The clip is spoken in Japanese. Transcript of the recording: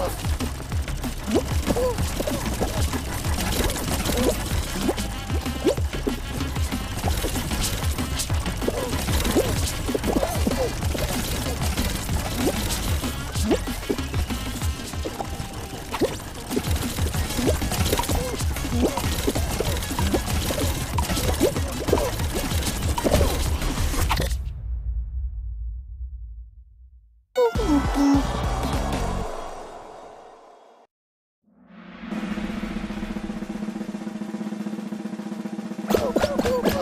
Boop, boop. Ку-ку-ку-ку-ку.